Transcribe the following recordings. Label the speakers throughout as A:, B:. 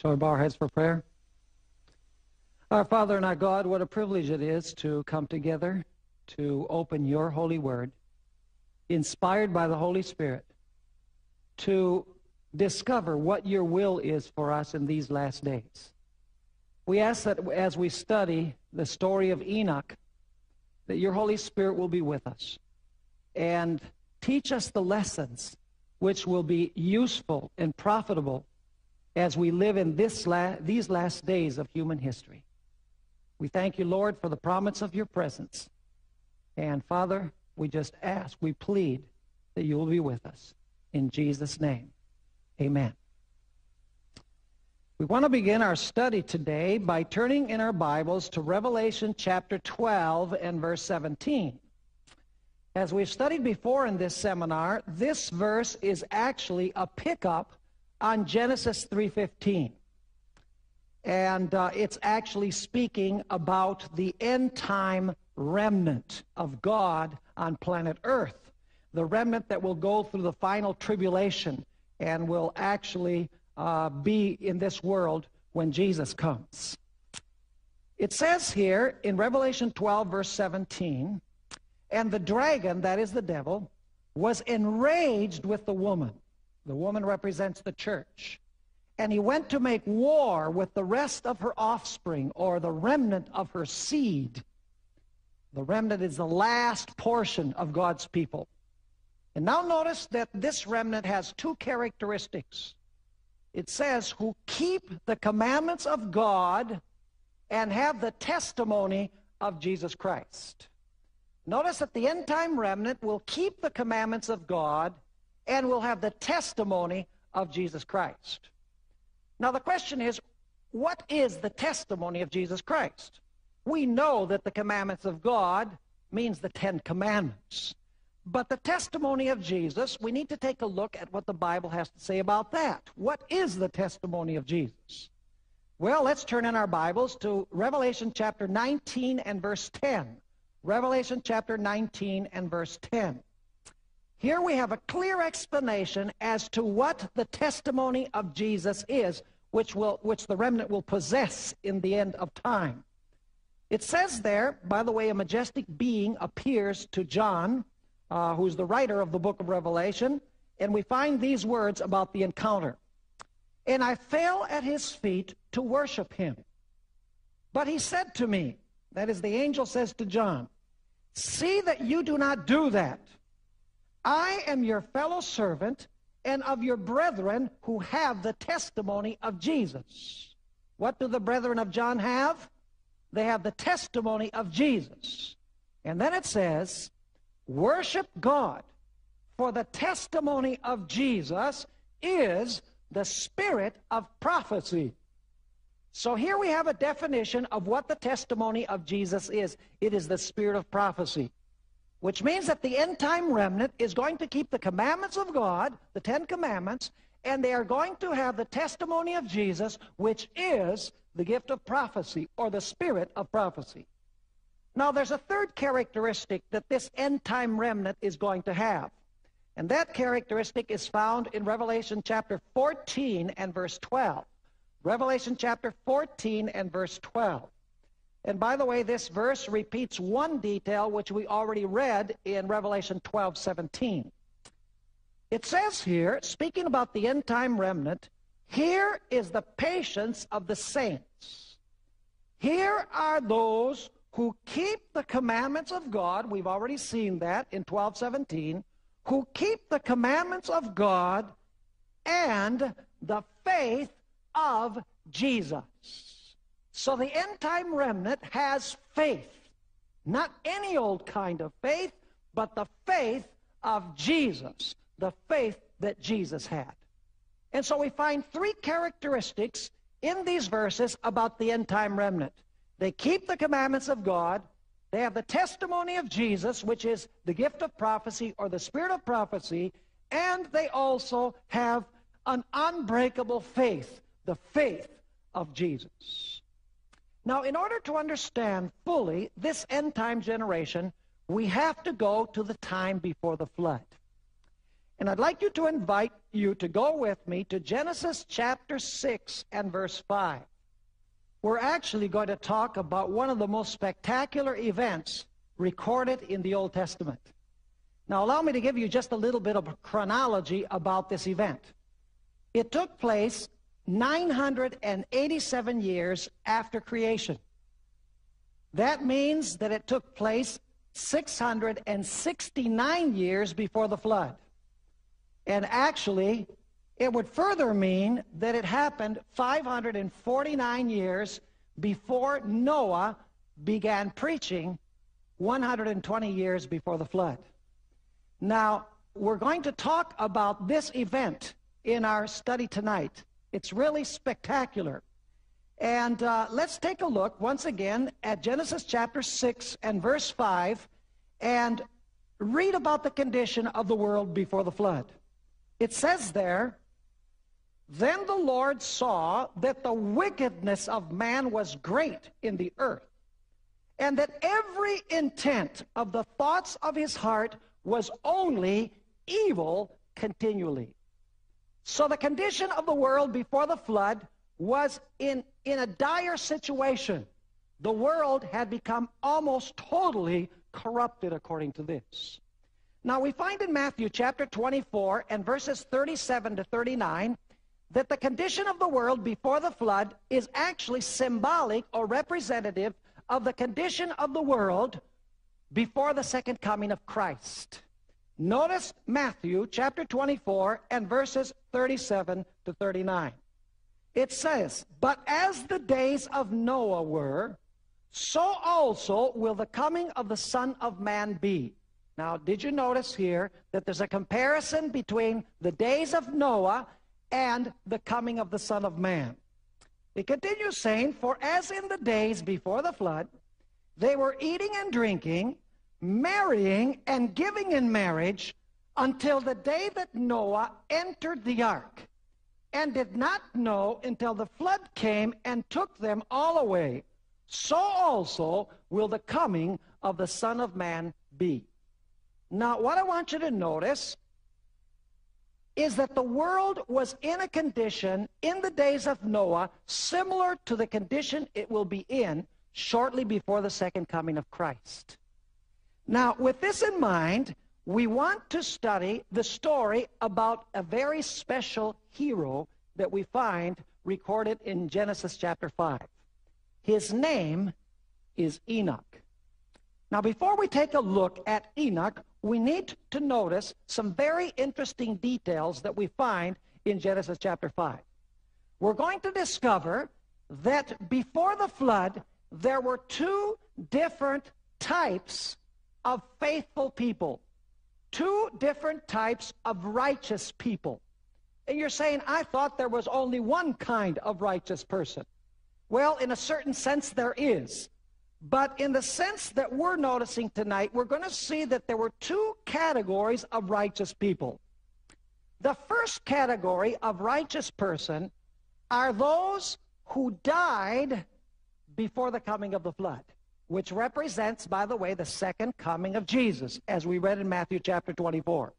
A: Shall we bow our heads for prayer? Our Father and our God, what a privilege it is to come together to open your holy word, inspired by the Holy Spirit, to discover what your will is for us in these last days. We ask that as we study the story of Enoch, that your Holy Spirit will be with us and teach us the lessons which will be useful and profitable as we live in this la- these last days of human history. We thank you, Lord, for the promise of your presence. And Father, we just ask, we plead that you will be with us. In Jesus' name, amen. We want to begin our study today by turning in our Bibles to Revelation chapter 12 and verse 17. As we've studied before in this seminar, this verse is actually a pickup on Genesis 3:15. And uh, it's actually speaking about the end time remnant of God on planet Earth, the remnant that will go through the final tribulation and will actually uh, be in this world when Jesus comes. It says here in Revelation 12, verse 17, and the dragon, that is the devil, was enraged with the woman. The woman represents the church. And he went to make war with the rest of her offspring, or the remnant of her seed. The remnant is the last portion of God's people. And now notice that this remnant has two characteristics. It says, who keep the commandments of God and have the testimony of Jesus Christ. Notice that the end time remnant will keep the commandments of God and will have the testimony of Jesus Christ. Now, the question is, what is the testimony of Jesus Christ? We know that the commandments of God means the Ten Commandments. But the testimony of Jesus, we need to take a look at what the Bible has to say about that. What is the testimony of Jesus? Well, let's turn in our Bibles to Revelation chapter 19 and verse 10. Revelation chapter 19 and verse 10. Here we have a clear explanation as to what the testimony of Jesus is, which, will, which the remnant will possess in the end of time. It says there, by the way, a majestic being appears to John, uh, who's the writer of the book of Revelation, and we find these words about the encounter. And I fell at his feet to worship him. But he said to me, that is, the angel says to John, See that you do not do that. I am your fellow servant and of your brethren who have the testimony of Jesus. What do the brethren of John have? They have the testimony of Jesus. And then it says, Worship God, for the testimony of Jesus is the spirit of prophecy. So here we have a definition of what the testimony of Jesus is. It is the spirit of prophecy, which means that the end time remnant is going to keep the commandments of God, the Ten Commandments, and they are going to have the testimony of Jesus, which is the gift of prophecy or the spirit of prophecy. Now, there's a third characteristic that this end time remnant is going to have. And that characteristic is found in Revelation chapter 14 and verse 12. Revelation chapter 14 and verse 12. And by the way, this verse repeats one detail which we already read in Revelation 12 17. It says here, speaking about the end time remnant, here is the patience of the saints. Here are those who keep the commandments of God. We've already seen that in 1217. Who keep the commandments of God and the faith of Jesus. So the end time remnant has faith. Not any old kind of faith, but the faith of Jesus. The faith that Jesus had. And so we find three characteristics in these verses about the end time remnant. They keep the commandments of God. They have the testimony of Jesus, which is the gift of prophecy or the spirit of prophecy. And they also have an unbreakable faith the faith of Jesus. Now, in order to understand fully this end time generation, we have to go to the time before the flood. And I'd like you to invite you to go with me to Genesis chapter 6 and verse 5. We're actually going to talk about one of the most spectacular events recorded in the Old Testament. Now, allow me to give you just a little bit of chronology about this event. It took place 987 years after creation. That means that it took place 669 years before the flood. And actually, it would further mean that it happened 549 years before Noah began preaching 120 years before the flood. Now, we're going to talk about this event in our study tonight. It's really spectacular. And uh, let's take a look once again at Genesis chapter 6 and verse 5 and read about the condition of the world before the flood. It says there, Then the Lord saw that the wickedness of man was great in the earth, and that every intent of the thoughts of his heart was only evil continually. So the condition of the world before the flood was in, in a dire situation. The world had become almost totally corrupted according to this. Now we find in Matthew chapter 24 and verses 37 to 39 that the condition of the world before the flood is actually symbolic or representative of the condition of the world before the second coming of Christ. Notice Matthew chapter 24 and verses 37 to 39. It says, But as the days of Noah were, so also will the coming of the Son of Man be. Now, did you notice here that there's a comparison between the days of Noah and the coming of the Son of Man? It continues saying, For as in the days before the flood, they were eating and drinking, marrying and giving in marriage until the day that Noah entered the ark, and did not know until the flood came and took them all away. So also will the coming of the Son of Man be. Now, what I want you to notice is that the world was in a condition in the days of Noah similar to the condition it will be in shortly before the second coming of Christ. Now, with this in mind, we want to study the story about a very special hero that we find recorded in Genesis chapter 5. His name is Enoch. Now, before we take a look at Enoch, we need to notice some very interesting details that we find in Genesis chapter 5. We're going to discover that before the flood, there were two different types of faithful people, two different types of righteous people. And you're saying, I thought there was only one kind of righteous person. Well, in a certain sense, there is. But in the sense that we're noticing tonight, we're going to see that there were two categories of righteous people. The first category of righteous person are those who died before the coming of the flood, which represents, by the way, the second coming of Jesus, as we read in Matthew chapter 24.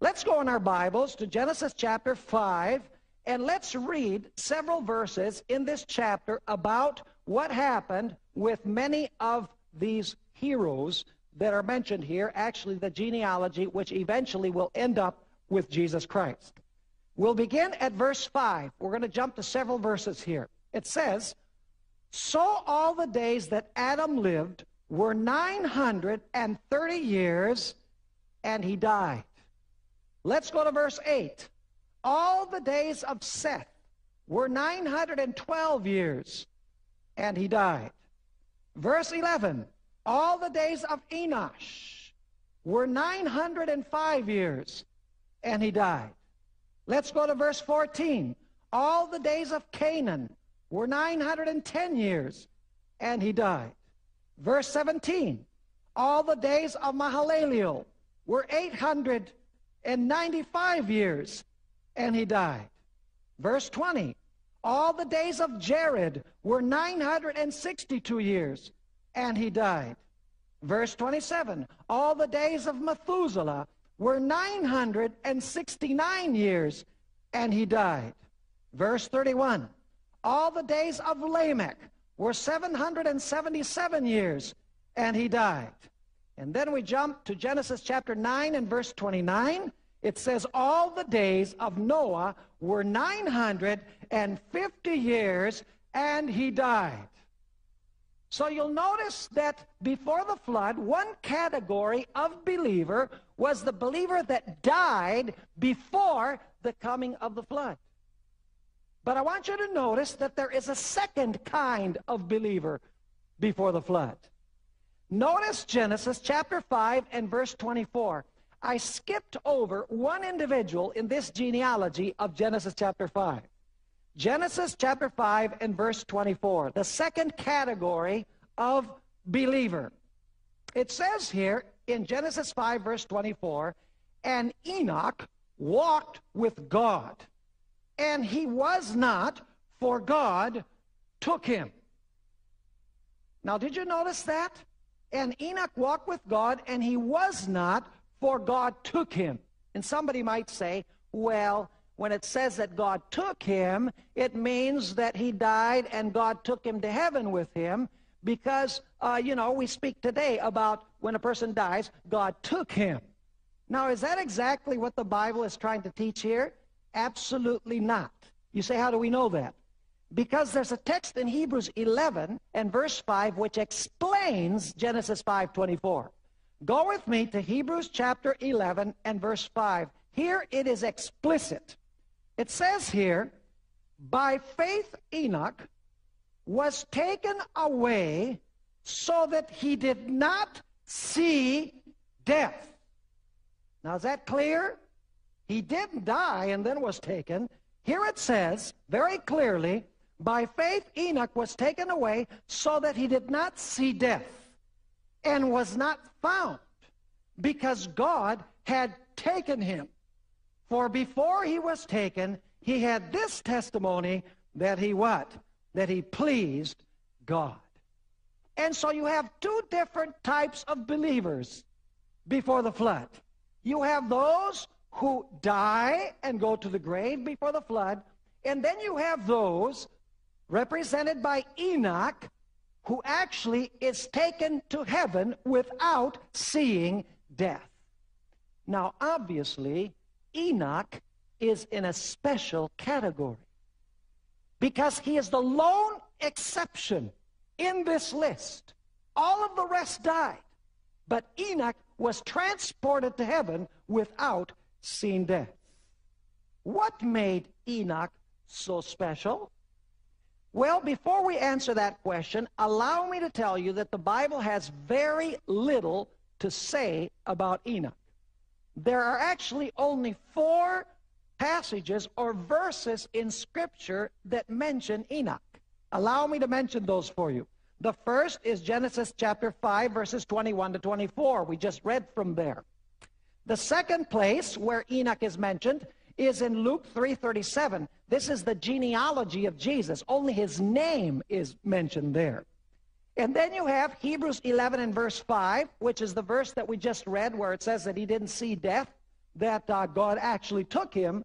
A: Let's go in our Bibles to Genesis chapter 5, and let's read several verses in this chapter about what happened with many of these heroes that are mentioned here, actually the genealogy which eventually will end up with Jesus Christ. We'll begin at verse 5. We're going to jump to several verses here. It says, So all the days that Adam lived were 930 years, and he died. Let's go to verse 8. All the days of Seth were 912 years, and he died. Verse 11, all the days of Enosh were 905 years, and he died. Let's go to verse 14. All the days of Cainan were 910 years, and he died. Verse 17, all the days of Mahalaleel were 895 years, and he died. Verse 20, all the days of Jared were 962 years, and he died. Verse 27, all the days of Methuselah were 969 years, and he died. Verse 31. All the days of Lamech were 777 years, and he died. And then we jump to Genesis chapter 9 and verse 29. It says, All the days of Noah were 950 years, and he died. So you'll notice that before the flood, one category of believer was the believer that died before the coming of the flood. But I want you to notice that there is a second kind of believer before the flood. Notice Genesis chapter 5 and verse 24. I skipped over one individual in this genealogy of Genesis chapter 5. Genesis chapter 5 and verse 24, the second category of believer. It says here in Genesis 5 verse 24, and Enoch walked with God, and he was not, for God took him. Now, did you notice that? And Enoch walked with God, and he was not, for God took him. And somebody might say, well, when it says that God took him, it means that he died and God took him to heaven with him because, uh, you know, we speak today about when a person dies, God took him. Now, is that exactly what the Bible is trying to teach here? Absolutely not. You say, how do we know that? Because there's a text in Hebrews 11 and verse 5 which explains Genesis 5.24. Go with me to Hebrews chapter 11 and verse 5. Here it is explicit. It says here, by faith Enoch was taken away so that he did not see death. Now, is that clear? He didn't die and then was taken. Here it says very clearly, by faith Enoch was taken away so that he did not see death and was not found because God had taken him. For before he was taken, he had this testimony that he what? That he pleased God. And so you have two different types of believers before the flood. You have those who die and go to the grave before the flood, and then you have those represented by Enoch who actually is taken to heaven without seeing death. Now, obviously, Enoch is in a special category because he is the lone exception in this list. All of the rest died, but Enoch was transported to heaven without seeing death. What made Enoch so special? Well, before we answer that question, allow me to tell you that the Bible has very little to say about Enoch there are actually only four passages or verses in Scripture that mention Enoch. Allow me to mention those for you. The first is Genesis chapter 5, verses 21 to 24. We just read from there. The second place where Enoch is mentioned is in Luke 3:37. This is the genealogy of Jesus. Only his name is mentioned there. And then you have Hebrews 11 and verse 5, which is the verse that we just read where it says that he didn't see death, that uh, God actually took him.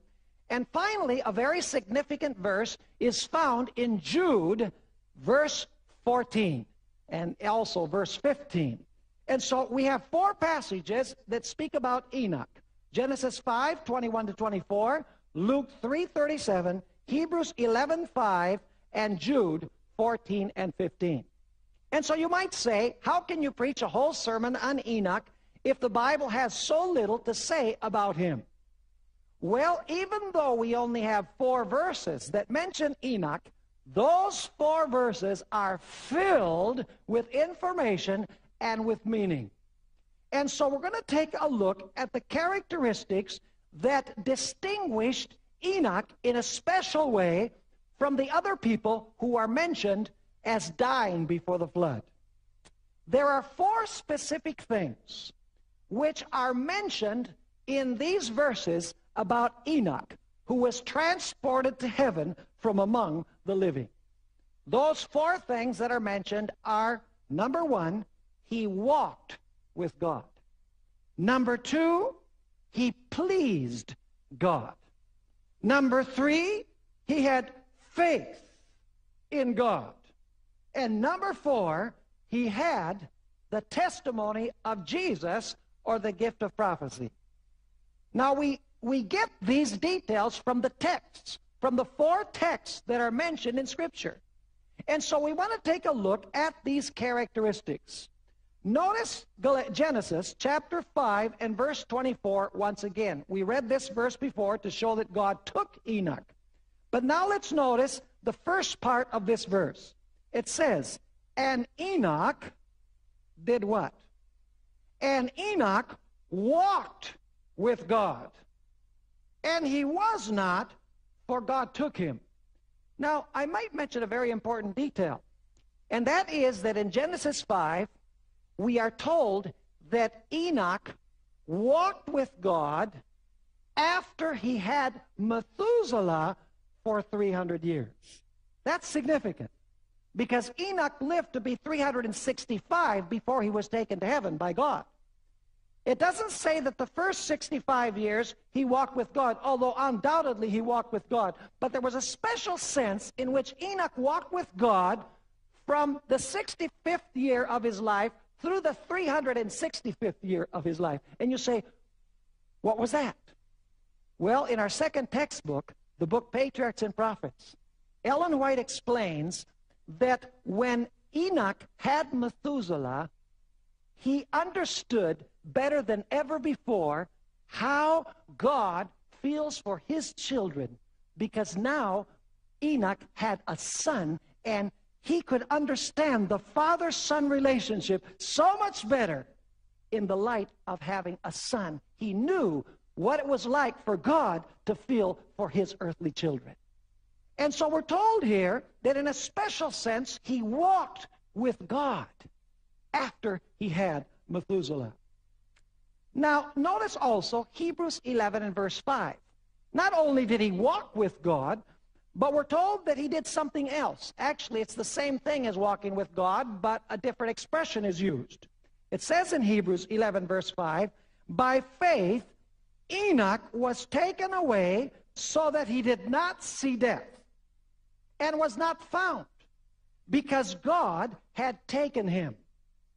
A: And finally, a very significant verse is found in Jude, verse 14, and also verse 15. And so we have four passages that speak about Enoch. Genesis 5, 21 to 24, Luke 3, 37, Hebrews 11, 5, and Jude 14 and 15. And so you might say, how can you preach a whole sermon on Enoch if the Bible has so little to say about him? Well, even though we only have four verses that mention Enoch, those four verses are filled with information and with meaning. And so we're going to take a look at the characteristics that distinguished Enoch in a special way from the other people who are mentioned as dying before the flood. There are four specific things which are mentioned in these verses about Enoch, who was transported to heaven from among the living. Those four things that are mentioned are number one, he walked with God. Number two, he pleased God. Number three, he had faith in God. And number four, he had the testimony of Jesus or the gift of prophecy. Now we, we get these details from the texts, from the four texts that are mentioned in Scripture. And so we want to take a look at these characteristics. Notice Genesis chapter 5 and verse 24 once again. We read this verse before to show that God took Enoch. But now let's notice the first part of this verse. It says, And Enoch did what? And Enoch walked with God. And he was not, for God took him. Now, I might mention a very important detail, and that is that in Genesis 5, we are told that Enoch walked with God after he had Methuselah for 300 years. That's significant because Enoch lived to be 365 before he was taken to heaven by God. It doesn't say that the first 65 years he walked with God, although undoubtedly he walked with God. But there was a special sense in which Enoch walked with God from the 65th year of his life through the 365th year of his life. And you say, what was that? Well, in our second textbook, the book Patriarchs and Prophets, Ellen White explains that when Enoch had Methuselah, he understood better than ever before how God feels for his children because now Enoch had a son and he could understand the father son relationship so much better in the light of having a son. He knew what it was like for God to feel for his earthly children. And so we're told here that in a special sense, he walked with God after he had Methuselah. Now, notice also Hebrews 11 and verse 5. Not only did he walk with God, but we're told that he did something else. Actually, it's the same thing as walking with God, but a different expression is used. It says in Hebrews 11 verse 5, By faith Enoch was taken away so that he did not see death and was not found because God had taken him.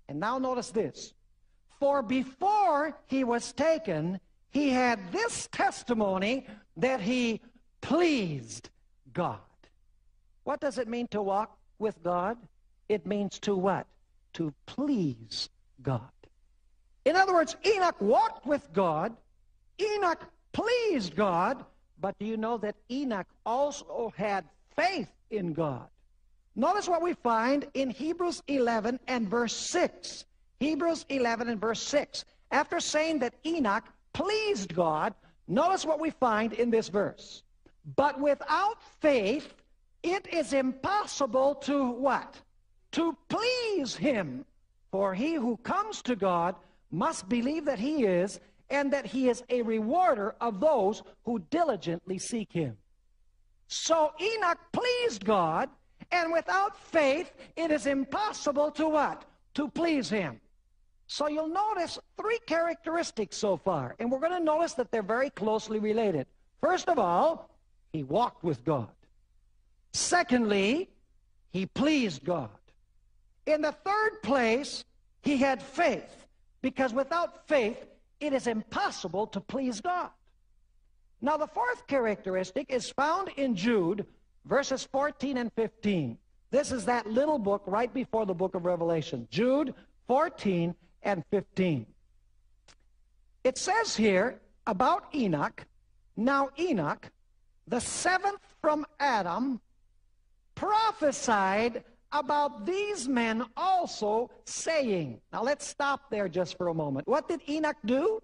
A: And now notice this. For before he was taken, he had this testimony that he pleased God. What does it mean to walk with God? It means to what? To please God. In other words, Enoch walked with God. Enoch pleased God. But do you know that Enoch also had faith in God. Notice what we find in Hebrews 11 and verse 6. Hebrews 11 and verse 6. After saying that Enoch pleased God, notice what we find in this verse. But without faith, it is impossible to what? To please him. For he who comes to God must believe that he is, and that he is a rewarder of those who diligently seek him. So Enoch pleased God, and without faith, it is impossible to what? To please him. So you'll notice three characteristics so far, and we're going to notice that they're very closely related. First of all, he walked with God. Secondly, he pleased God. In the third place, he had faith, because without faith, it is impossible to please God. Now, the fourth characteristic is found in Jude, verses 14 and 15. This is that little book right before the book of Revelation. Jude 14 and 15. It says here about Enoch, now Enoch, the seventh from Adam, prophesied about these men also, saying, Now let's stop there just for a moment. What did Enoch do?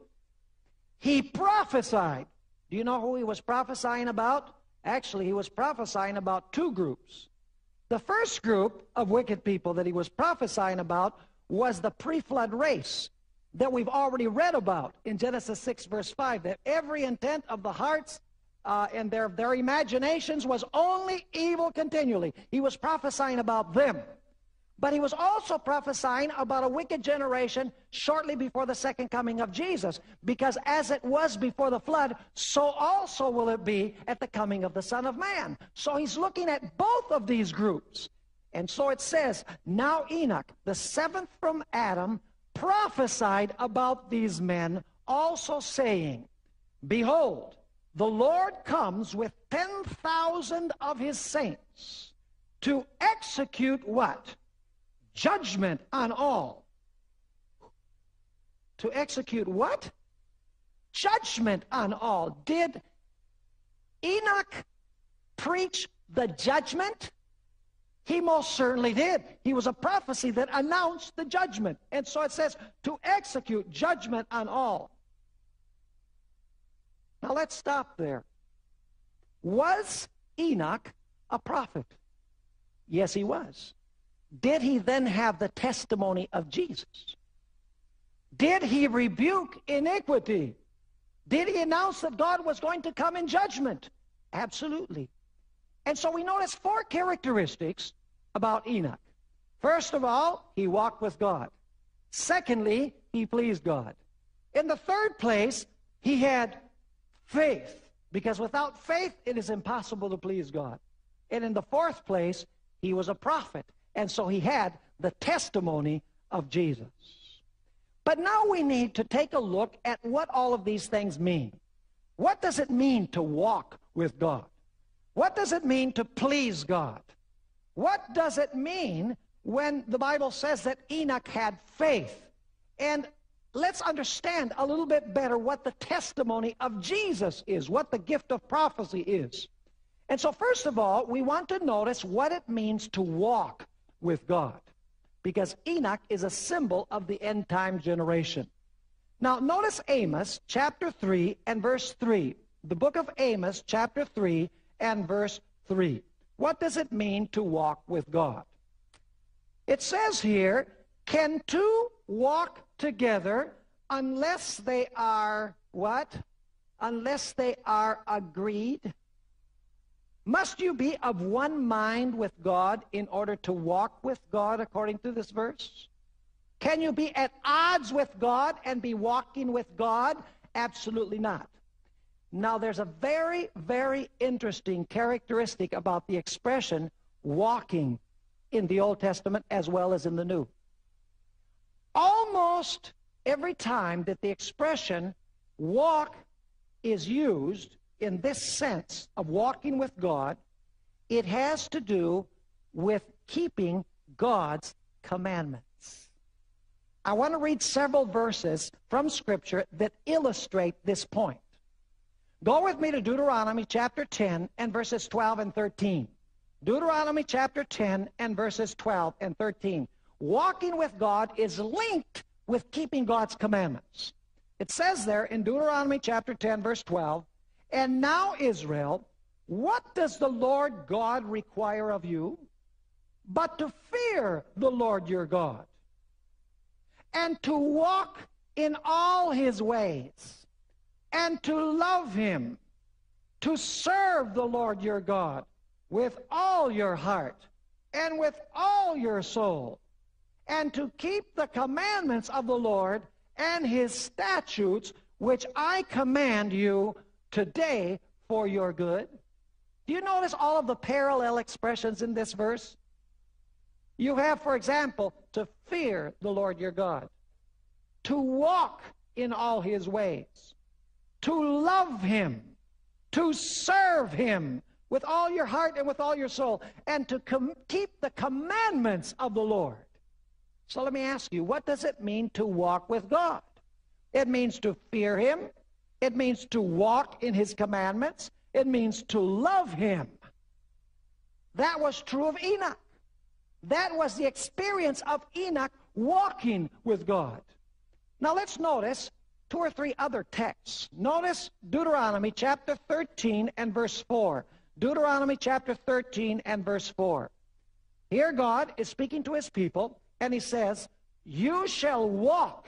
A: He prophesied. Do you know who he was prophesying about? Actually, he was prophesying about two groups. The first group of wicked people that he was prophesying about was the pre-flood race that we've already read about in Genesis 6 verse 5, that every intent of the hearts uh, and their, their imaginations was only evil continually. He was prophesying about them. But he was also prophesying about a wicked generation shortly before the second coming of Jesus. Because as it was before the flood, so also will it be at the coming of the Son of Man. So he's looking at both of these groups. And so it says, Now Enoch, the seventh from Adam, prophesied about these men, also saying, Behold, the Lord comes with 10,000 of his saints to execute what? Judgment on all. To execute what? Judgment on all. Did Enoch preach the judgment? He most certainly did. He was a prophecy that announced the judgment. And so it says to execute judgment on all. Now let's stop there. Was Enoch a prophet? Yes, he was. Did he then have the testimony of Jesus? Did he rebuke iniquity? Did he announce that God was going to come in judgment? Absolutely. And so we notice four characteristics about Enoch. First of all, he walked with God. Secondly, he pleased God. In the third place, he had faith, because without faith, it is impossible to please God. And in the fourth place, he was a prophet, and so he had the testimony of Jesus. But now we need to take a look at what all of these things mean. What does it mean to walk with God? What does it mean to please God? What does it mean when the Bible says that Enoch had faith? And let's understand a little bit better what the testimony of Jesus is, what the gift of prophecy is. And so, first of all, we want to notice what it means to walk with God, because Enoch is a symbol of the end time generation. Now, notice Amos chapter 3 and verse 3. The book of Amos, chapter 3 and verse 3. What does it mean to walk with God? It says here, can two walk together unless they are what? Unless they are agreed. Must you be of one mind with God in order to walk with God according to this verse? Can you be at odds with God and be walking with God? Absolutely not. Now, there's a very, very interesting characteristic about the expression walking in the Old Testament as well as in the New. Almost every time that the expression walk is used in this sense of walking with God, it has to do with keeping God's commandments. I want to read several verses from Scripture that illustrate this point. Go with me to Deuteronomy chapter 10 and verses 12 and 13. Deuteronomy chapter 10 and verses 12 and 13. Walking with God is linked with keeping God's commandments. It says there in Deuteronomy chapter 10, verse 12, And now, Israel, what does the Lord God require of you? But to fear the Lord your God, and to walk in all his ways, and to love him, to serve the Lord your God with all your heart and with all your soul and to keep the commandments of the Lord and his statutes, which I command you today for your good. Do you notice all of the parallel expressions in this verse? You have, for example, to fear the Lord your God, to walk in all his ways, to love him, to serve him with all your heart and with all your soul, and to keep the commandments of the Lord. So let me ask you, what does it mean to walk with God? It means to fear Him. It means to walk in His commandments. It means to love Him. That was true of Enoch. That was the experience of Enoch walking with God. Now let's notice two or three other texts. Notice Deuteronomy chapter 13 and verse 4. Deuteronomy chapter 13 and verse 4. Here God is speaking to his people and he says, You shall walk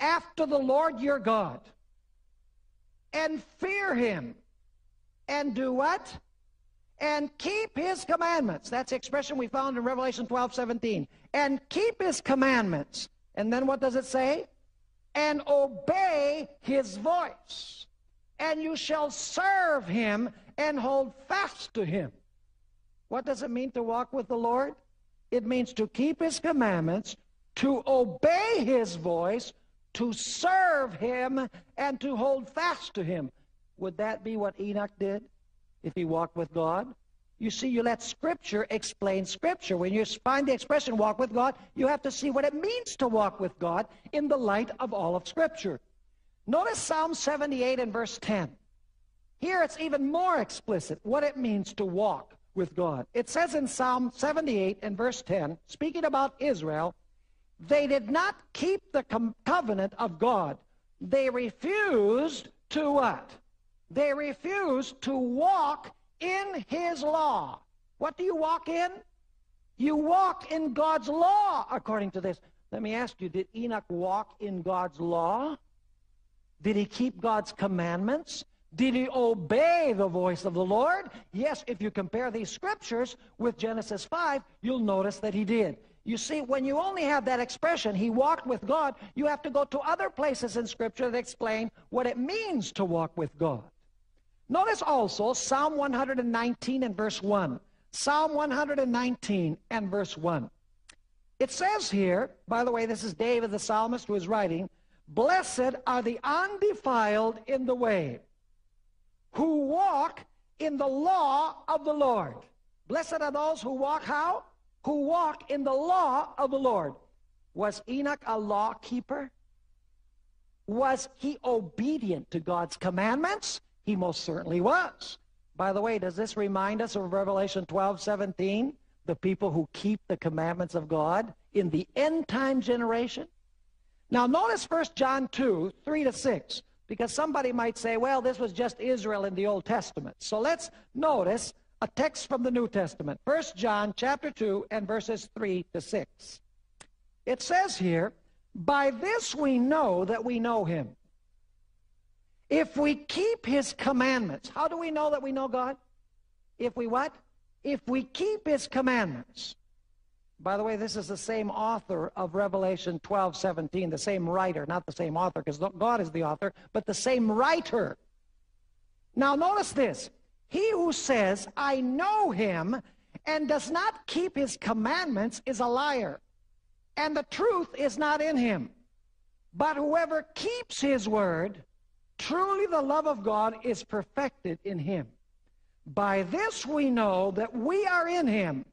A: after the Lord your God and fear him and do what? and keep his commandments. That's the expression we found in Revelation 12, 17. And keep his commandments. And then what does it say? And obey his voice. And you shall serve him and hold fast to him. What does it mean to walk with the Lord? It means to keep his commandments, to obey his voice, to serve him, and to hold fast to him. Would that be what Enoch did if he walked with God? You see, you let Scripture explain Scripture. When you find the expression walk with God, you have to see what it means to walk with God in the light of all of Scripture. Notice Psalm 78 and verse 10. Here it's even more explicit what it means to walk with God. It says in Psalm 78 and verse 10, speaking about Israel, they did not keep the covenant of God. They refused to what? They refused to walk in his law. What do you walk in? You walk in God's law according to this. Let me ask you, did Enoch walk in God's law? Did he keep God's commandments? Did he obey the voice of the Lord? Yes, if you compare these scriptures with Genesis 5, you'll notice that he did. You see, when you only have that expression, he walked with God, you have to go to other places in Scripture that explain what it means to walk with God. Notice also Psalm 119 and verse 1. Psalm 119 and verse 1. It says here, by the way, this is David the psalmist who is writing, Blessed are the undefiled in the way, who walk in the law of the Lord. Blessed are those who walk how? Who walk in the law of the Lord. Was Enoch a law keeper? Was he obedient to God's commandments? He most certainly was. By the way, does this remind us of Revelation 12, 17? The people who keep the commandments of God in the end time generation? Now notice 1 John 2, 3 to 6, because somebody might say, well, this was just Israel in the Old Testament. So let's notice a text from the New Testament. 1 John chapter 2 and verses 3 to 6. It says here, By this we know that we know him if we keep his commandments, how do we know that we know God? If we what? If we keep his commandments. By the way, this is the same author of Revelation 12, 17, the same writer, not the same author, because God is the author, but the same writer. Now notice this. He who says, I know him, and does not keep his commandments is a liar, and the truth is not in him. But whoever keeps his word, Truly the love of God is perfected in him. By this we know that we are in him.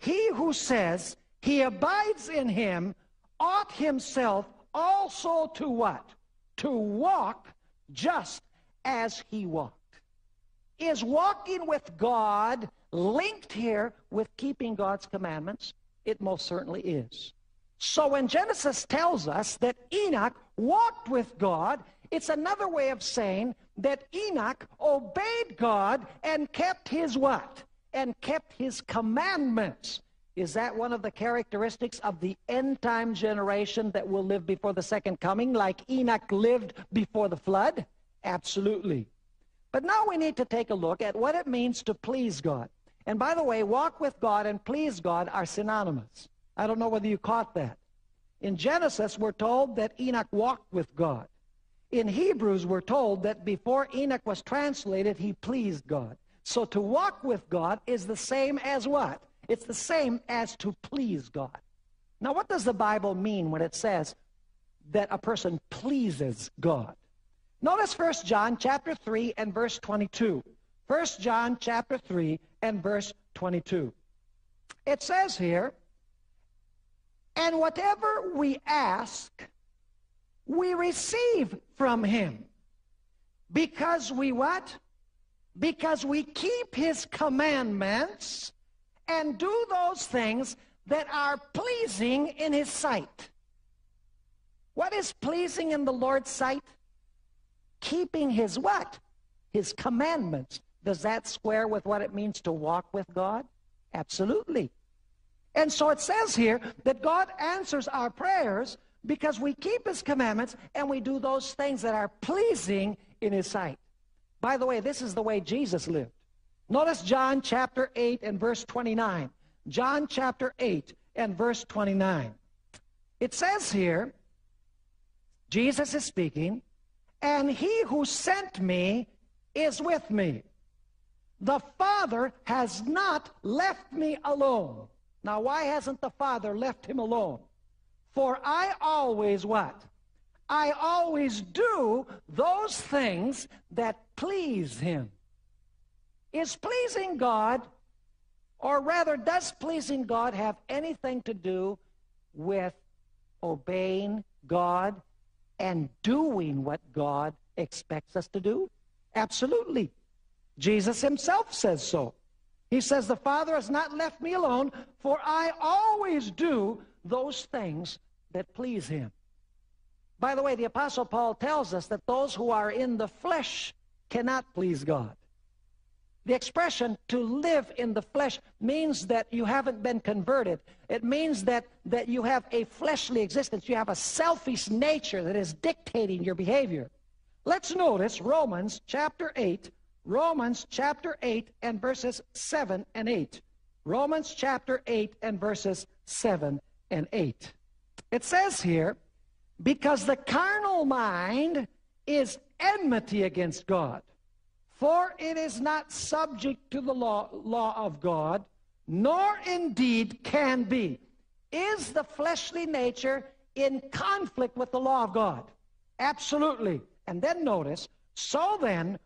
A: He who says he abides in him ought himself also to what? To walk just as he walked. Is walking with God linked here with keeping God's commandments? It most certainly is. So when Genesis tells us that Enoch walked with God, it's another way of saying that Enoch obeyed God and kept his what? And kept his commandments. Is that one of the characteristics of the end time generation that will live before the second coming, like Enoch lived before the flood? Absolutely. But now we need to take a look at what it means to please God. And by the way, walk with God and please God are synonymous. I don't know whether you caught that. In Genesis, we're told that Enoch walked with God. In Hebrews, we're told that before Enoch was translated, he pleased God. So to walk with God is the same as what? It's the same as to please God. Now, what does the Bible mean when it says that a person pleases God? Notice 1 John chapter 3 and verse 22. 1 John chapter 3 and verse 22. It says here, And whatever we ask we receive from him. Because we what? Because we keep his commandments and do those things that are pleasing in his sight. What is pleasing in the Lord's sight? Keeping his what? His commandments. Does that square with what it means to walk with God? Absolutely. And so it says here that God answers our prayers because we keep his commandments and we do those things that are pleasing in his sight. By the way, this is the way Jesus lived. Notice John chapter 8 and verse 29. John chapter 8 and verse 29. It says here, Jesus is speaking, and he who sent me is with me. The Father has not left me alone. Now, why hasn't the Father left him alone? For I always what? I always do those things that please him. Is pleasing God, or rather, does pleasing God have anything to do with obeying God and doing what God expects us to do? Absolutely. Jesus himself says so. He says, The Father has not left me alone, for I always do those things that please him. By the way, the Apostle Paul tells us that those who are in the flesh cannot please God. The expression to live in the flesh means that you haven't been converted. It means that, that you have a fleshly existence. You have a selfish nature that is dictating your behavior. Let's notice Romans chapter 8, Romans chapter 8 and verses 7 and 8. Romans chapter 8 and verses 7 and 8. It says here, because the carnal mind is enmity against God. For it is not subject to the law, law of God, nor indeed can be. Is the fleshly nature in conflict with the law of God? Absolutely. And then notice, so then,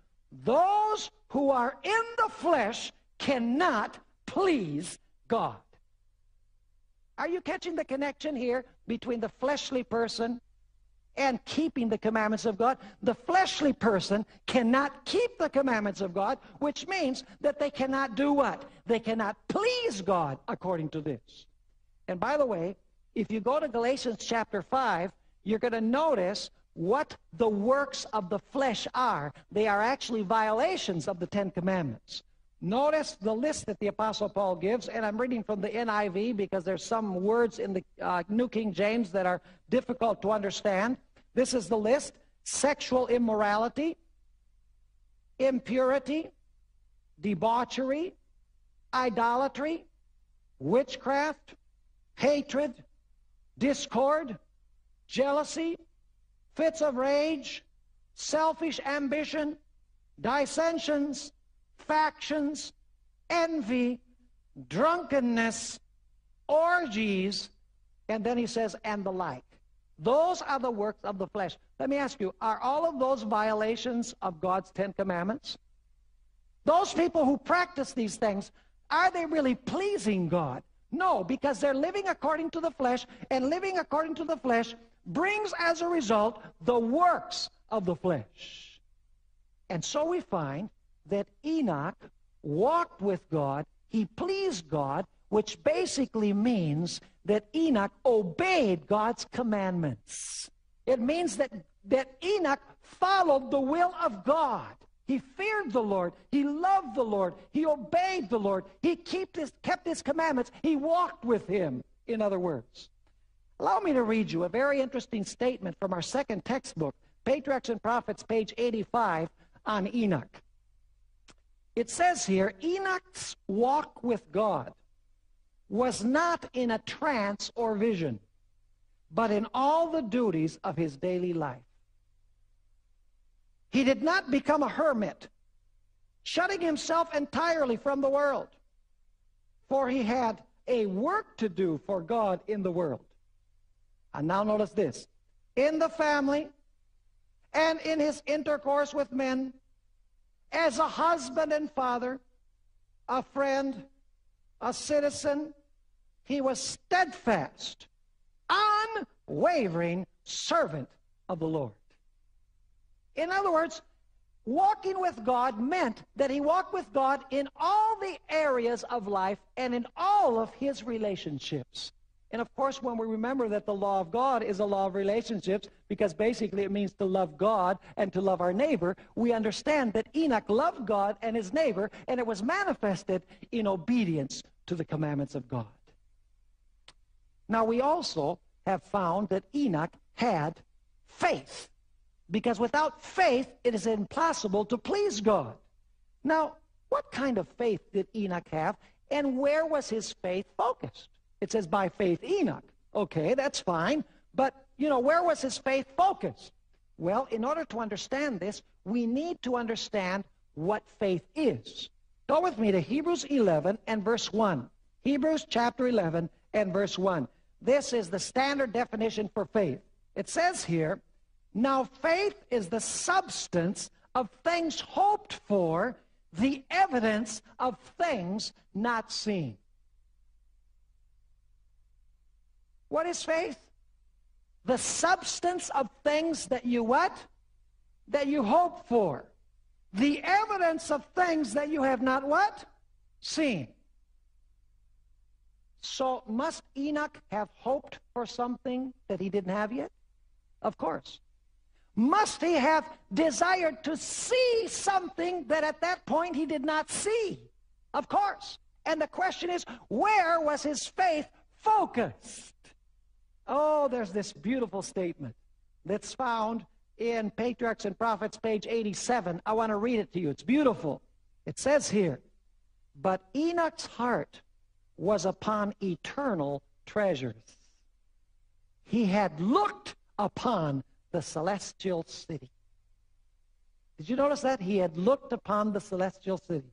A: those who are in the flesh cannot please God. Are you catching the connection here between the fleshly person and keeping the commandments of God. The fleshly person cannot keep the commandments of God, which means that they cannot do what? They cannot please God according to this. And by the way, if you go to Galatians chapter 5, you're going to notice what the works of the flesh are. They are actually violations of the Ten Commandments. Notice the list that the Apostle Paul gives, and I'm reading from the NIV because there's some words in the uh, New King James that are difficult to understand. This is the list sexual immorality, impurity, debauchery, idolatry, witchcraft, hatred, discord, jealousy, fits of rage, selfish ambition, dissensions, factions, envy, drunkenness, orgies, and then he says, and the like. Those are the works of the flesh. Let me ask you, are all of those violations of God's Ten Commandments? Those people who practice these things, are they really pleasing God? No, because they're living according to the flesh, and living according to the flesh brings as a result the works of the flesh. And so we find that Enoch walked with God, he pleased God, which basically means that Enoch obeyed God's commandments. It means that, that Enoch followed the will of God. He feared the Lord. He loved the Lord. He obeyed the Lord. He kept his, kept his commandments. He walked with him, in other words. Allow me to read you a very interesting statement from our second textbook, Patriarchs and Prophets, page 85, on Enoch. It says here, Enoch's walk with God was not in a trance or vision, but in all the duties of his daily life. He did not become a hermit, shutting himself entirely from the world, for he had a work to do for God in the world. And now notice this. In the family and in his intercourse with men, as a husband and father, a friend, a citizen, he was steadfast, unwavering servant of the Lord. In other words, walking with God meant that he walked with God in all the areas of life and in all of his relationships. And of course, when we remember that the law of God is a law of relationships, because basically it means to love God and to love our neighbor, we understand that Enoch loved God and his neighbor, and it was manifested in obedience to the commandments of God. Now, we also have found that Enoch had faith, because without faith, it is impossible to please God. Now, What kind of faith did Enoch have, and where was his faith focused? It says by faith Enoch. Okay, that's fine. But, you know, where was his faith focused? Well, in order to understand this, we need to understand what faith is. Go with me to Hebrews 11 and verse 1. Hebrews chapter 11 and verse 1. This is the standard definition for faith. It says here, Now faith is the substance of things hoped for, the evidence of things not seen. What is faith? The substance of things that you what? That you hope for. The evidence of things that you have not what? Seen. So must Enoch have hoped for something that he didn't have yet? Of course. Must he have desired to see something that at that point he did not see? Of course. And the question is, where was his faith focused? Oh, there's this beautiful statement that's found in Patriarchs and Prophets, page 87. I want to read it to you. It's beautiful. It says here, But Enoch's heart was upon eternal treasures. He had looked upon the celestial city. Did you notice that? He had looked upon the celestial city.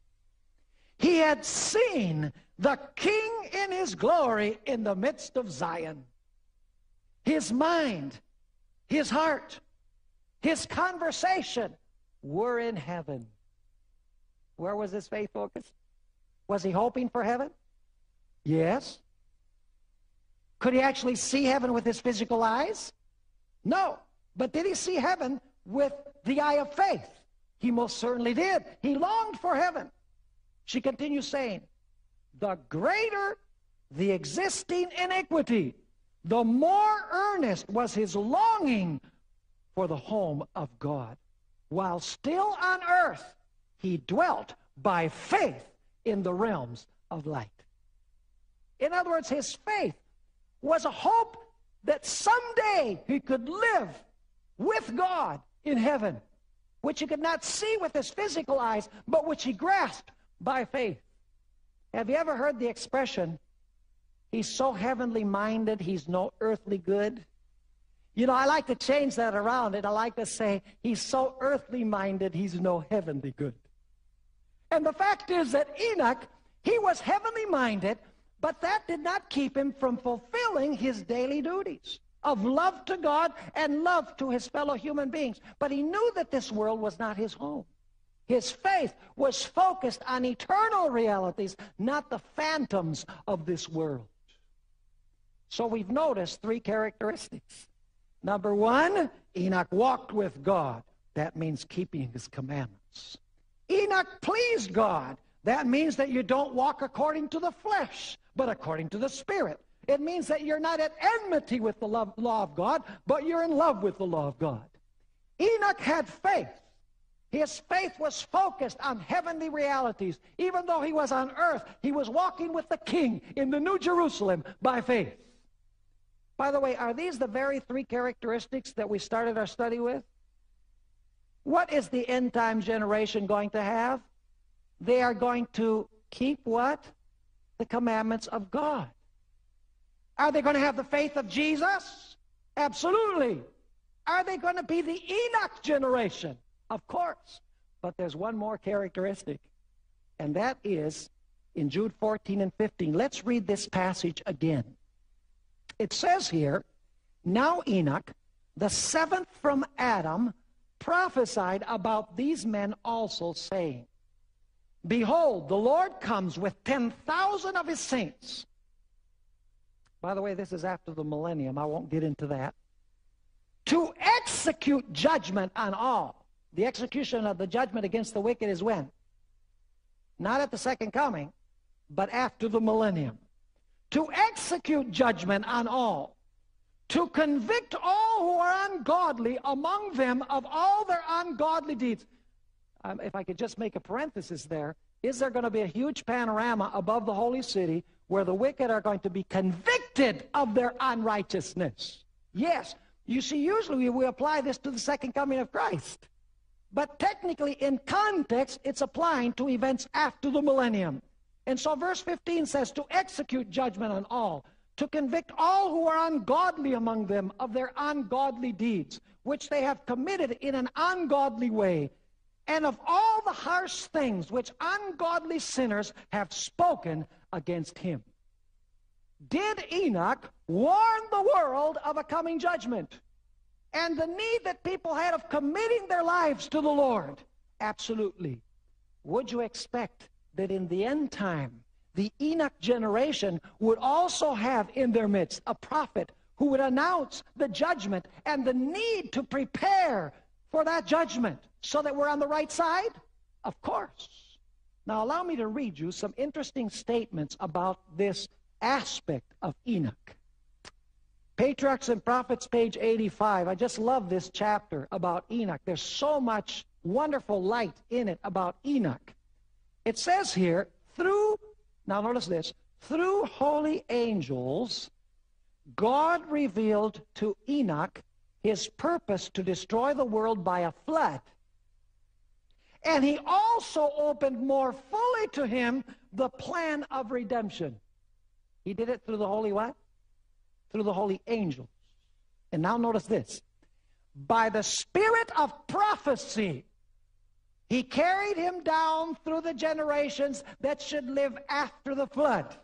A: He had seen the king in his glory in the midst of Zion. His mind, his heart, his conversation were in heaven. Where was his faith focused? Was he hoping for heaven? Yes. Could he actually see heaven with his physical eyes? No. But did he see heaven with the eye of faith? He most certainly did. He longed for heaven. She continues saying, the greater the existing iniquity, the more earnest was his longing for the home of God. While still on earth, he dwelt by faith in the realms of light. In other words, his faith was a hope that someday he could live with God in heaven, which he could not see with his physical eyes, but which he grasped by faith. Have you ever heard the expression, he's so heavenly minded, he's no earthly good? You know, I like to change that around and I like to say, he's so earthly minded, he's no heavenly good. And the fact is that Enoch, he was heavenly minded, but that did not keep him from fulfilling his daily duties of love to God and love to his fellow human beings. But he knew that this world was not his home. His faith was focused on eternal realities, not the phantoms of this world. So we've noticed three characteristics. Number one, Enoch walked with God. That means keeping his commandments. Enoch pleased God. That means that you don't walk according to the flesh, but according to the Spirit. It means that you're not at enmity with the love, law of God, but you're in love with the law of God. Enoch had faith. His faith was focused on heavenly realities. Even though he was on earth, he was walking with the king in the New Jerusalem by faith. By the way, are these the very three characteristics that we started our study with? What is the end time generation going to have? They are going to keep what? The commandments of God. Are they going to have the faith of Jesus? Absolutely. Are they going to be the Enoch generation? Of course. But there's one more characteristic, and that is in Jude 14 and 15. Let's read this passage again. It says here, Now Enoch, the seventh from Adam, prophesied about these men also, saying, Behold, the Lord comes with 10,000 of his saints by the way, this is after the millennium. I won't get into that. To execute judgment on all. The execution of the judgment against the wicked is when? Not at the second coming, but after the millennium. To execute judgment on all. To convict all who are ungodly among them of all their ungodly deeds. Um, if I could just make a parenthesis there, is there going to be a huge panorama above the holy city where the wicked are going to be convicted of their unrighteousness. Yes. You see, usually we apply this to the second coming of Christ. But technically, in context, it's applying to events after the millennium. And so verse 15 says, to execute judgment on all, to convict all who are ungodly among them of their ungodly deeds, which they have committed in an ungodly way, and of all the harsh things which ungodly sinners have spoken against him. Did Enoch warn the world of a coming judgment and the need that people had of committing their lives to the Lord? Absolutely. Would you expect that in the end time, the Enoch generation would also have in their midst a prophet who would announce the judgment and the need to prepare for that judgment so that we're on the right side? Of course. Now, allow me to read you some interesting statements about this aspect of Enoch. Patriarchs and Prophets, page 85. I just love this chapter about Enoch. There's so much wonderful light in it about Enoch. It says here, through, now notice this, through holy angels, God revealed to Enoch his purpose to destroy the world by a flood. And he also opened more fully to him the plan of redemption. He did it through the holy what? Through the holy angels. And now notice this. By the spirit of prophecy, he carried him down through the generations that should live after the flood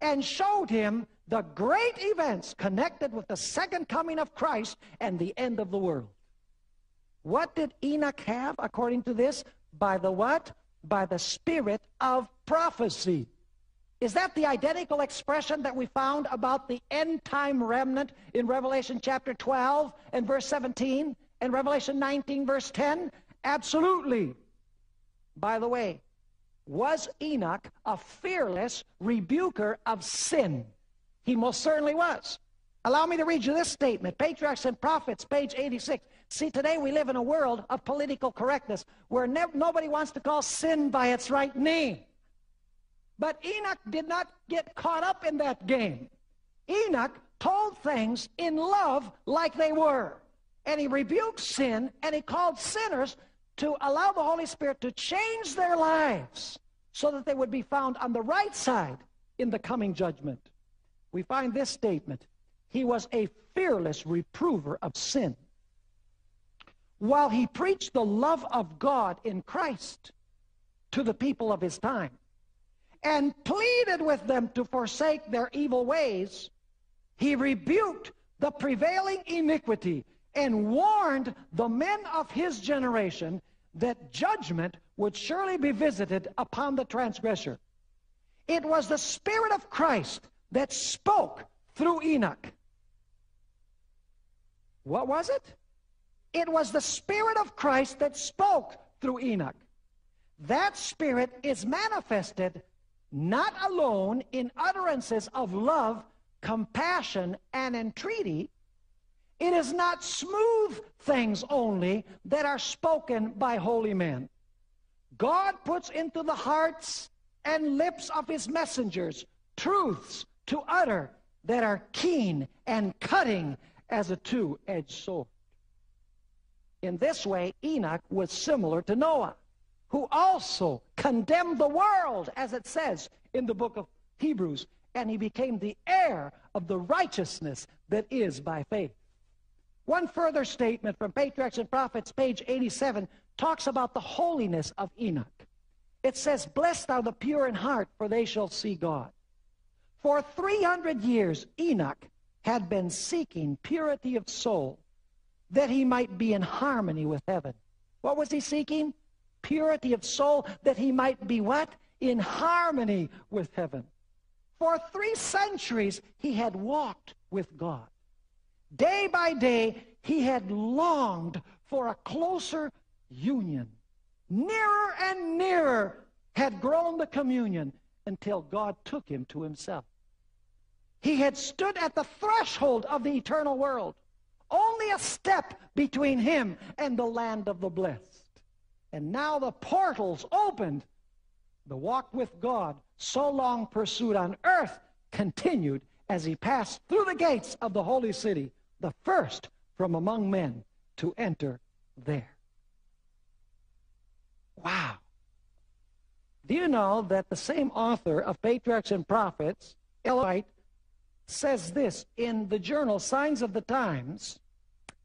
A: and showed him the great events connected with the second coming of Christ and the end of the world. What did Enoch have according to this? By the what? By the spirit of prophecy. Is that the identical expression that we found about the end time remnant in Revelation chapter 12 and verse 17 and Revelation 19 verse 10? Absolutely. By the way, was Enoch a fearless rebuker of sin? He most certainly was. Allow me to read you this statement Patriarchs and Prophets, page 86. See, today we live in a world of political correctness where ne- nobody wants to call sin by its right name. But Enoch did not get caught up in that game. Enoch told things in love like they were. And he rebuked sin and he called sinners to allow the Holy Spirit to change their lives so that they would be found on the right side in the coming judgment. We find this statement He was a fearless reprover of sin while he preached the love of God in Christ to the people of his time and pleaded with them to forsake their evil ways, he rebuked the prevailing iniquity and warned the men of his generation that judgment would surely be visited upon the transgressor. It was the Spirit of Christ that spoke through Enoch. What was it? It was the Spirit of Christ that spoke through Enoch. That Spirit is manifested not alone in utterances of love, compassion, and entreaty. It is not smooth things only that are spoken by holy men. God puts into the hearts and lips of his messengers truths to utter that are keen and cutting as a two edged sword. In this way, Enoch was similar to Noah, who also condemned the world, as it says in the book of Hebrews, and he became the heir of the righteousness that is by faith. One further statement from Patriarchs and Prophets, page 87, talks about the holiness of Enoch. It says, Blessed are the pure in heart, for they shall see God. For 300 years, Enoch had been seeking purity of soul that he might be in harmony with heaven. What was he seeking? Purity of soul, that he might be what? In harmony with heaven. For three centuries, he had walked with God. Day by day, he had longed for a closer union. Nearer and nearer had grown the communion until God took him to himself. He had stood at the threshold of the eternal world. Only a step between him and the land of the blessed. And now the portals opened. The walk with God, so long pursued on earth, continued as he passed through the gates of the holy city, the first from among men to enter there. Wow. Do you know that the same author of Patriarchs and Prophets, Ellen says this in the journal Signs of the Times,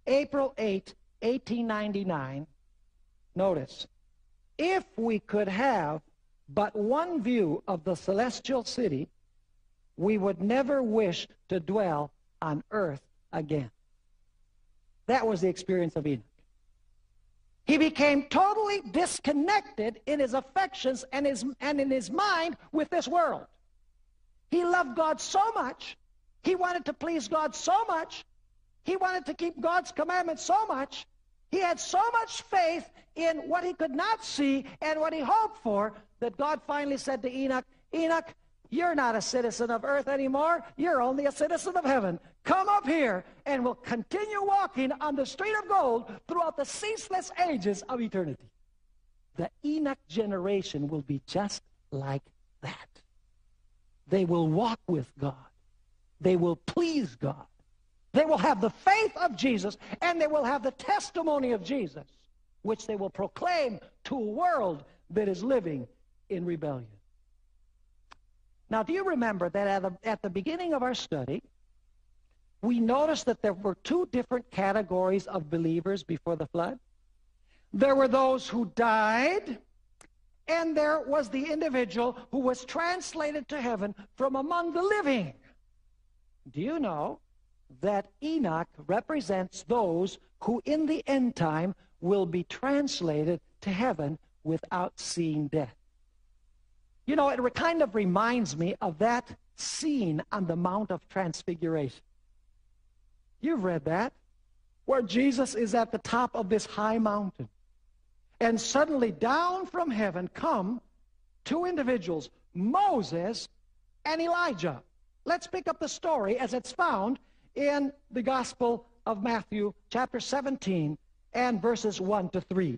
A: April 8, 1899. Notice, if we could have but one view of the celestial city, we would never wish to dwell on earth again. That was the experience of Enoch. He became totally disconnected in his affections and, his, and in his mind with this world. He loved God so much. He wanted to please God so much. He wanted to keep God's commandments so much. He had so much faith in what he could not see and what he hoped for that God finally said to Enoch, Enoch, you're not a citizen of earth anymore. You're only a citizen of heaven. Come up here and we'll continue walking on the street of gold throughout the ceaseless ages of eternity. The Enoch generation will be just like that. They will walk with God. They will please God. They will have the faith of Jesus and they will have the testimony of Jesus, which they will proclaim to a world that is living in rebellion. Now, do you remember that at the, at the beginning of our study, we noticed that there were two different categories of believers before the flood? There were those who died, and there was the individual who was translated to heaven from among the living. Do you know that Enoch represents those who in the end time will be translated to heaven without seeing death? You know, it kind of reminds me of that scene on the Mount of Transfiguration. You've read that, where Jesus is at the top of this high mountain. And suddenly down from heaven come two individuals, Moses and Elijah. Let's pick up the story as it's found in the Gospel of Matthew, chapter 17, and verses 1 to 3.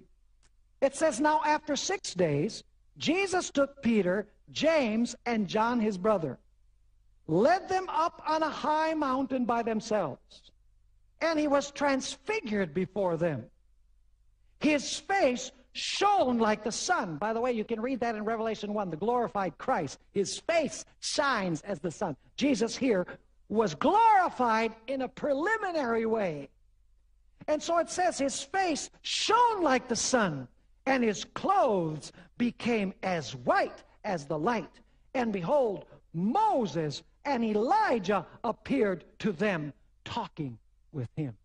A: It says, Now after six days, Jesus took Peter, James, and John, his brother, led them up on a high mountain by themselves, and he was transfigured before them. His face shone like the sun. By the way, you can read that in Revelation 1, the glorified Christ. His face shines as the sun. Jesus here was glorified in a preliminary way. And so it says his face shone like the sun, and his clothes became as white as the light. And behold, Moses and Elijah appeared to them, talking with him.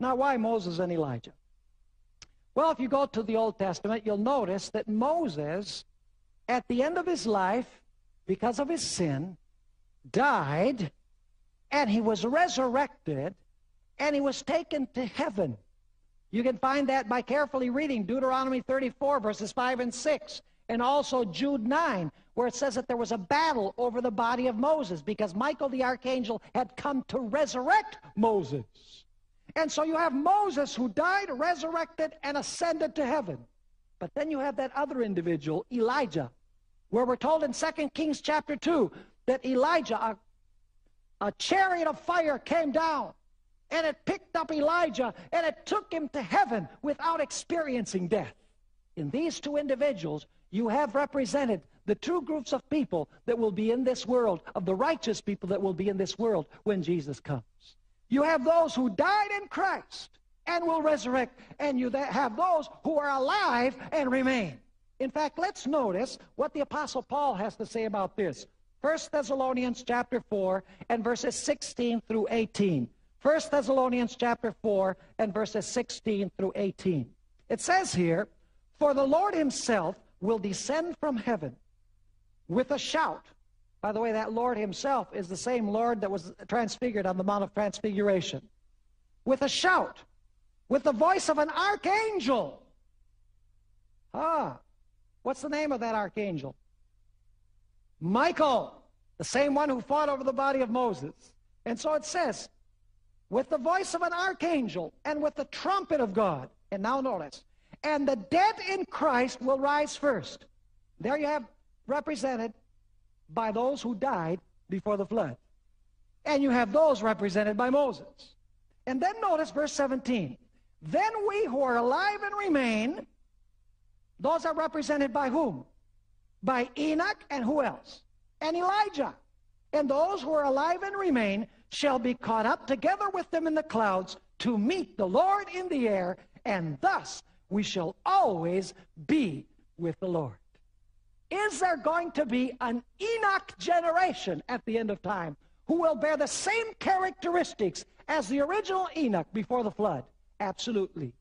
A: Now, why Moses and Elijah? Well, if you go to the Old Testament, you'll notice that Moses, at the end of his life, because of his sin, died, and he was resurrected, and he was taken to heaven. You can find that by carefully reading Deuteronomy 34, verses 5 and 6, and also Jude 9, where it says that there was a battle over the body of Moses because Michael the archangel had come to resurrect Moses. And so you have Moses who died, resurrected, and ascended to heaven. But then you have that other individual, Elijah, where we're told in 2 Kings chapter 2 that Elijah, a, a chariot of fire came down and it picked up Elijah and it took him to heaven without experiencing death. In these two individuals, you have represented the two groups of people that will be in this world, of the righteous people that will be in this world when Jesus comes. You have those who died in Christ and will resurrect, and you have those who are alive and remain. In fact, let's notice what the Apostle Paul has to say about this. 1 Thessalonians chapter 4 and verses 16 through 18. 1 Thessalonians chapter 4 and verses 16 through 18. It says here, For the Lord himself will descend from heaven with a shout. By the way, that Lord himself is the same Lord that was transfigured on the Mount of Transfiguration. With a shout, with the voice of an archangel. Ah, what's the name of that archangel? Michael, the same one who fought over the body of Moses. And so it says, with the voice of an archangel and with the trumpet of God. And now notice, and the dead in Christ will rise first. There you have represented by those who died before the flood. And you have those represented by Moses. And then notice verse 17. Then we who are alive and remain Those are represented by whom? By Enoch and who else? And Elijah. And those who are alive and remain shall be caught up together with them in the clouds to meet the Lord in the air, and thus we shall always be with the Lord. Is there going to be an Enoch generation at the end of time who will bear the same characteristics as the original Enoch before the flood? Absolutely.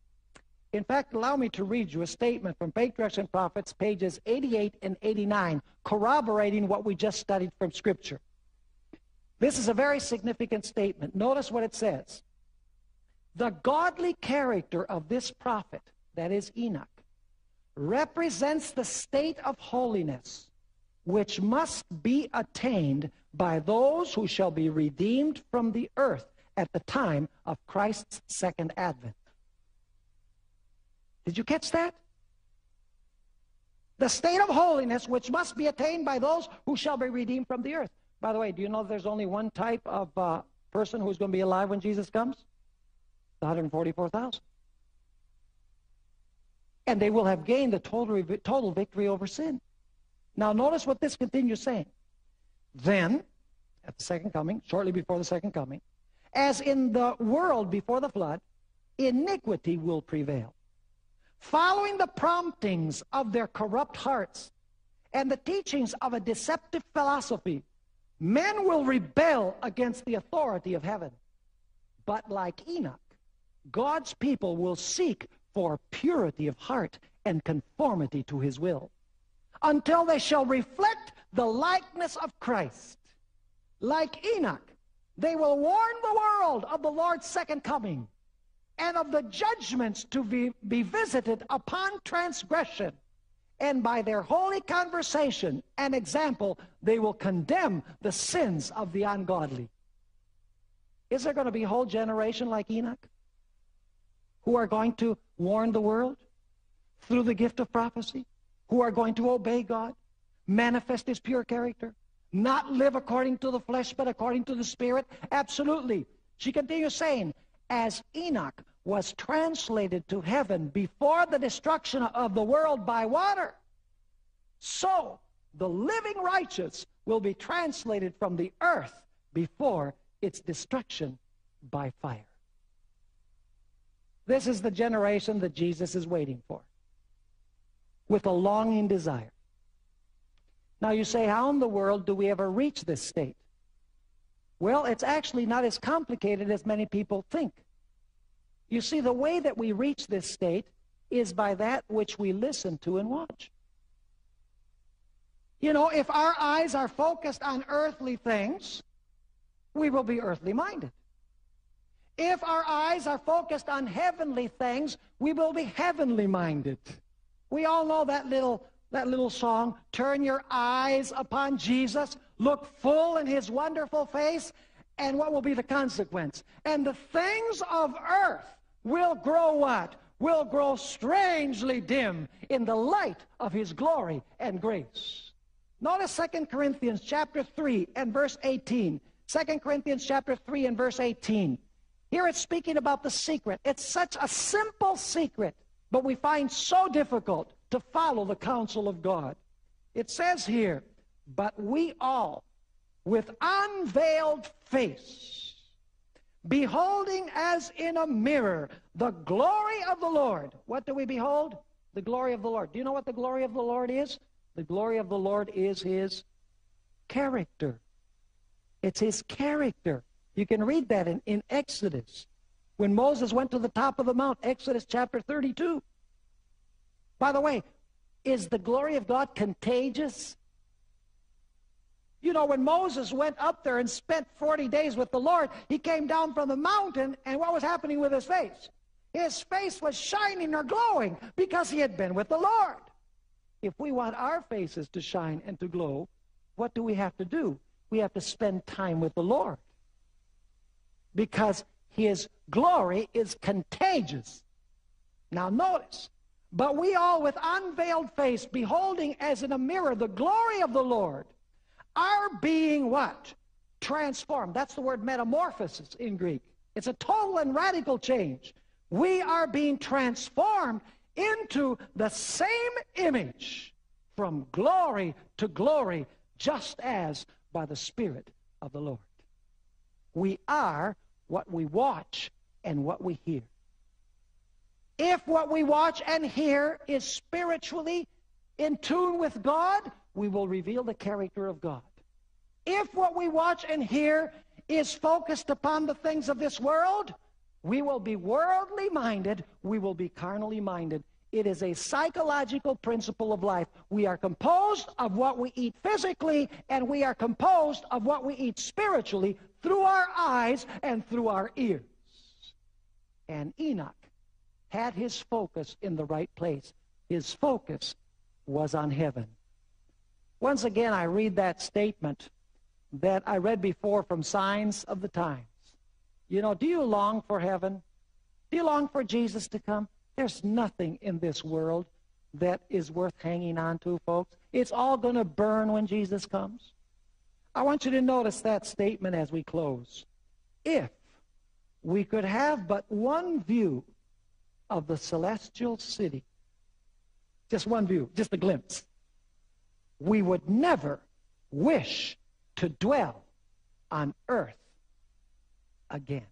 A: In fact, allow me to read you a statement from Patriarchs and Prophets, pages 88 and 89, corroborating what we just studied from Scripture. This is a very significant statement. Notice what it says. The godly character of this prophet, that is Enoch, represents the state of holiness which must be attained by those who shall be redeemed from the earth at the time of Christ's second advent. Did you catch that? The state of holiness which must be attained by those who shall be redeemed from the earth. By the way, do you know there's only one type of uh, person who's going to be alive when Jesus comes? The 144,000. And they will have gained the total, total victory over sin. Now, notice what this continues saying. Then, at the second coming, shortly before the second coming, as in the world before the flood, iniquity will prevail following the promptings of their corrupt hearts and the teachings of a deceptive philosophy, men will rebel against the authority of heaven. But like Enoch, God's people will seek for purity of heart and conformity to his will until they shall reflect the likeness of Christ. Like Enoch, they will warn the world of the Lord's second coming and of the judgments to be, be visited upon transgression. And by their holy conversation and example, they will condemn the sins of the ungodly. Is there going to be a whole generation like Enoch who are going to warn the world through the gift of prophecy, who are going to obey God, manifest his pure character, not live according to the flesh but according to the Spirit? Absolutely. She continues saying, as Enoch was translated to heaven before the destruction of the world by water, so the living righteous will be translated from the earth before its destruction by fire. This is the generation that Jesus is waiting for with a longing desire. Now you say, how in the world do we ever reach this state? Well, it's actually not as complicated as many people think. You see, the way that we reach this state is by that which we listen to and watch. You know, if our eyes are focused on earthly things, we will be earthly minded. If our eyes are focused on heavenly things, we will be heavenly minded. We all know that little that little song, turn your eyes upon Jesus, look full in his wonderful face, and what will be the consequence? And the things of earth will grow what? Will grow strangely dim in the light of his glory and grace. Notice 2 Corinthians chapter 3 and verse 18. 2 Corinthians chapter 3 and verse 18. Here it's speaking about the secret. It's such a simple secret, but we find so difficult to follow the counsel of God. It says here, but we all, with unveiled face, beholding as in a mirror the glory of the Lord. What do we behold? The glory of the Lord. Do you know what the glory of the Lord is? The glory of the Lord is his character. It's his character. You can read that in, in Exodus. When Moses went to the top of the mount, Exodus chapter 32. By the way, is the glory of God contagious? You know, when Moses went up there and spent 40 days with the Lord, he came down from the mountain, and what was happening with his face? His face was shining or glowing because he had been with the Lord. If we want our faces to shine and to glow, what do we have to do? We have to spend time with the Lord. Because his glory is contagious. Now notice, but we all with unveiled face, beholding as in a mirror the glory of the Lord, are being what? Transformed. That's the word metamorphosis in Greek. It's a total and radical change. We are being transformed into the same image from glory to glory, just as by the Spirit of the Lord. We are what we watch and what we hear. If what we watch and hear is spiritually in tune with God, we will reveal the character of God. If what we watch and hear is focused upon the things of this world, we will be worldly minded, we will be carnally minded. It is a psychological principle of life. We are composed of what we eat physically, and we are composed of what we eat spiritually through our eyes and through our ears. And Enoch had his focus in the right place. His focus was on heaven. Once again, I read that statement that I read before from Signs of the Times. You know, do you long for heaven? Do you long for Jesus to come? There's nothing in this world that is worth hanging on to, folks. It's all going to burn when Jesus comes. I want you to notice that statement as we close. If we could have but one view of the celestial city, just one view, just a glimpse, we would never wish to dwell on earth again.